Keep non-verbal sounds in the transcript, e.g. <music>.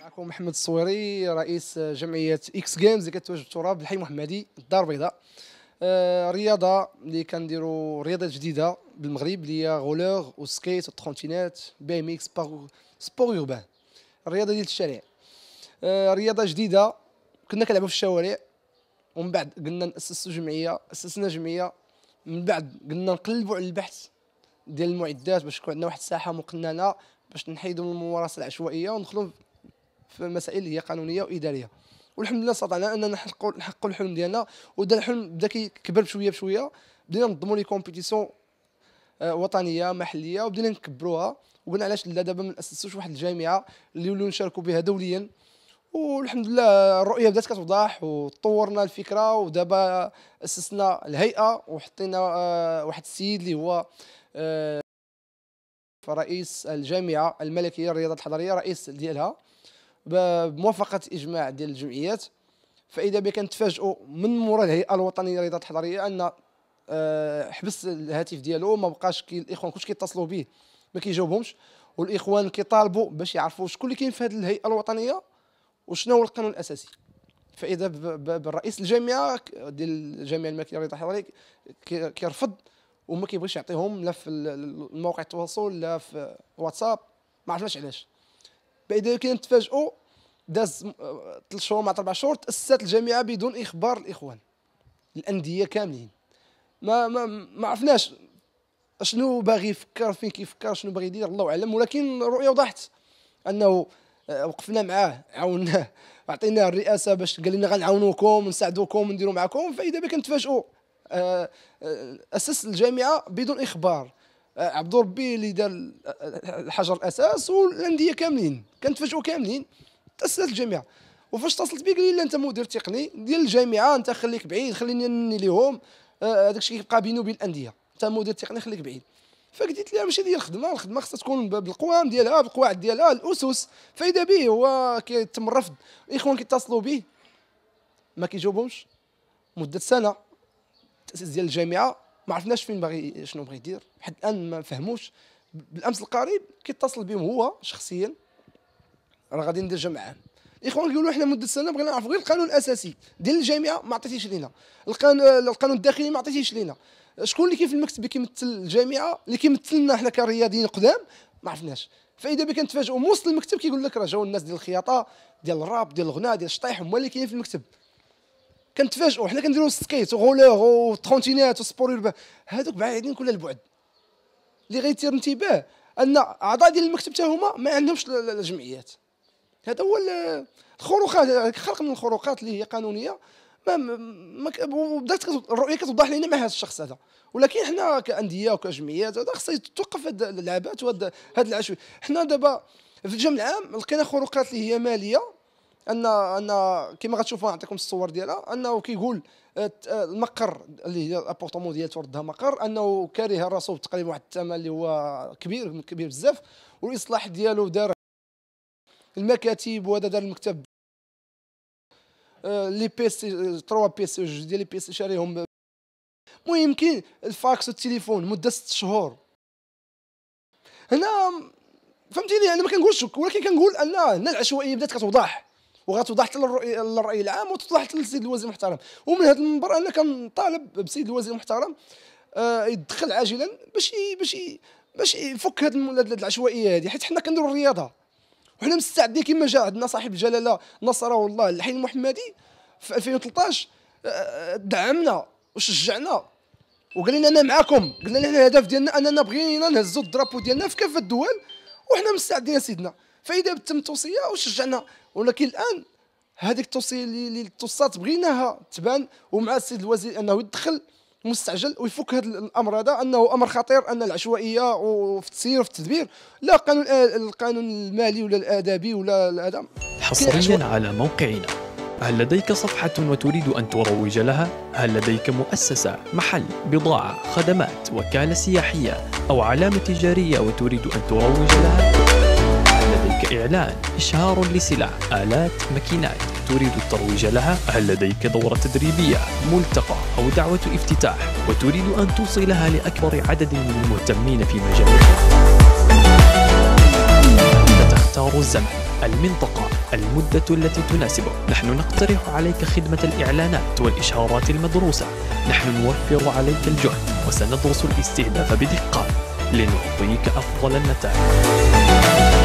معكم محمد الصويري رئيس جمعية إكس جيمز اللي كتواجد بالتراب بالحي المحمدي الدار البيضاء. آه، رياضة اللي كنديروا رياضة جديدة بالمغرب اللي هي roller و skate والتروتينيتات BMX sport urbain. الرياضه ديال الشارع. آه، رياضة جديدة. كنا كنلعبوا في الشوارع. ومن بعد قلنا ناسسوا جمعية أسسنا جمعية. من بعد قلنا نقلبوا على البحث. ديال المعدات باش يكون عندنا واحد الساحة مقننة باش نحيدوا من الممارسة العشوائية وندخلوا في مسائل اللي هي قانونية وإدارية. والحمد لله استطعنا أننا نحققوا نحققوا الحلم ديالنا. ودا الحلم بدا كيكبر بشوية بشوية. بدينا ننظموا لي كومبيتيسيون آه، وطنية محلية وبدينا نكبروها. وقلنا علاش لا دابا ما نأسسوش واحد الجامعة اللي يوليو نشاركوا بها دوليا. والحمد لله الرؤية بدات كتوضح وطورنا الفكرة. ودابا أسسنا الهيئة وحطينا آه، واحد السيد اللي هو رئيس الجامعة الملكية للرياضات الحضريه رئيس ديالها بموافقة إجماع ديال الجمعيات. فإذا بك كنتفاجئوا من مورا الهيئة الوطنية للرياضات الحضريه أن آه، حبس الهاتف ديالو ما بقاش كي الإخوان كلشي كيتصلوا به ما كيجاوبهمش. والإخوان كيطالبوا باش يعرفوا شكون اللي كاين في هذه الهيئة الوطنية وشنو هو القانون الأساسي. فإذا بالرئيس الجامعة ديال الجامعة الملكية للرياضات الحضريه كيرفض وما كيبغيش يعطيهم لا في الموقع التواصل لا في واتساب ما عرفناش علاش. بعد كي نتفاجئوا داز ثلاث شهور مع أربع شهور تأسست الجامعة بدون إخبار الإخوان. الأندية كاملين. ما ما ما عرفناش شنو باغي يفكر فين كيفكر شنو باغي يدير الله أعلم. ولكن الرؤيه وضحت أنه آه، وقفنا معاه عاوناه <laughs> عطيناه الرئاسة باش قال لنا غنعاونوكم نساعدوكم نديروا معكم فإذا بك نتفاجئوا آه، آه، اسس الجامعة بدون إخبار. عبد ربي اللي دار الحجر الأساس والأندية كاملين كنتفاجئوا كاملين. تأسست الجامعة. وفاش اتصلت بي قال لي لا أنت مدير تقني ديال الجامعة أنت خليك بعيد خليني نني ليهم. هذاك الشيء كيبقى بيني وبين الأندية. أنت مدير تقني خليك بعيد. فقلت لها ماشي ديال الخدمة الخدمة خصها تكون بالقوام ديالها بالقواعد ديالها الأسس. فإذا به هو كيتم الرفض الاخوان كيتصلوا به. ما كيجاوبهمش. مدة سنة. التأسيس ديال الجامعة ما عرفناش فين باغي شنو بغى يدير. حتى الآن ما فهموش. بالأمس القريب كيتصل بهم هو شخصيا. راه غادي ندير جمع عام الإخوان كيقولوا إحنا مده سنة بغينا نعرفوا غير القانون الأساسي ديال الجامعة ما عطيتيش لينا. القانون الداخلي ما عطيتيش لينا. شكون اللي كاين في المكتب اللي كيمثل الجامعة اللي كيمثلنا حنا كرياضيين قدام؟ ما عرفناش. فإذا بك كنتفاجئوا موسط المكتب كيقول لك راه جاو الناس ديال الخياطة ديال الراب ديال الغناء ديال الشطيح هما اللي كاينين في المكتب. كنتفاجئوا حنا كنديروا skate و roller و trottinettes و sport urbain هذوك بعيدين كل البعد. اللي غيثير انتباه أن أعضاء ديال المكتب حتى هما ما عندهمش الجمعيات. هذا هو الخروقات خلق من الخروقات اللي هي قانونية. ما ما بدات الرؤية كتوضح لنا مع هذا الشخص هذا. ولكن حنا كأندية وكجمعيات هذا خصها توقف هاد اللعبات وهاد هاد العشوائية. حنا دابا في الجمع العام لقينا خروقات اللي هي مالية. ان أن كما غتشوفوا نعطيكم الصور ديالها. أنه كيقول آه، آه، المقر اللي هي ال appartement ديال توردها مقر أنه كاريه راسو تقريبا واحد الثمن اللي هو كبير كبير بزاف والإصلاح ديالو دار المكاتب وهذا دار المكتب. آه، les PC 3 PC جوج ديال les PC شاريهم المهم كاين الفاكس والتليفون مدة ست شهور. هنا فهمتيني؟ أنا ما كنقولش ولكن كنقول أن هنا العشوائية بدات كتوضح. وغتوضح حتى للرأي العام وتوضح حتى للسيد الوزير المحترم. ومن هذا المنبر أنا كنطالب بسيد الوزير المحترم آه يدخل عاجلا باش باش باش يفك هذه العشوائية هذه حيت حنا كنديروا الرياضة. وحنا مستعدين كما جاء عندنا صاحب الجلالة نصره الله الحي المحمدي في 2013 آه، آه، دعمنا وشجعنا. وقال لنا أنا معاكم قلنا لنا الهدف ديالنا أننا بغينا نهزوا الدرابو ديالنا في كافة الدول وحنا مستعدين سيدنا. فإذا تم التوصيه وشجعنا ولكن الآن هذيك التوصية اللي توصات بغيناها تبان ومع السيد الوزير أنه يدخل مستعجل ويفك هذا الأمر هذا أنه أمر خطير أن العشوائية وفي التسيير وفي التدبير لا قانون القانون المالي ولا الادبي ولا هذا حصريا على موقعنا هل لديك صفحة وتريد أن تروج لها؟ هل لديك مؤسسة، محل، بضاعة، خدمات، وكالة سياحية أو علامة تجارية وتريد أن تروج لها؟ هل لديك إعلان، إشهار لسلع، آلات، ماكينات تريد الترويج لها؟ هل لديك دورة تدريبية، ملتقى أو دعوة افتتاح؟ وتريد أن توصلها لأكبر عدد من المهتمين في مجالك؟ الزمن المنطقة المدة التي تناسبك نحن نقترح عليك خدمة الإعلانات والإشعارات المدروسة. نحن نوفر عليك الجهد وسندرس الاستهداف بدقة لنعطيك أفضل النتائج.